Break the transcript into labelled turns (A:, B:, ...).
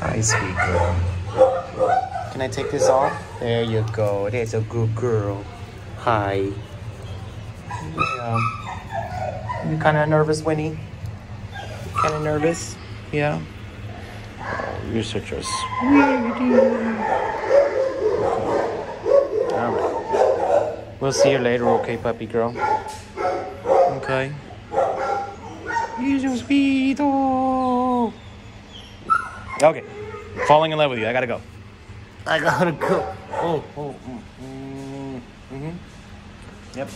A: Hi, sweet girl. Can I take this off? There you go. There's a good girl. Hi. Yeah. You kind of nervous, Winnie? Kind of nervous? Yeah. Oh, you're such a sweetie. All right. We'll see you later, okay, puppy girl? Okay. You're so sweet. Oh. Okay. Falling in love with you. I gotta go. I gotta go. Oh, oh, mm, mm, mm-hmm. Yep.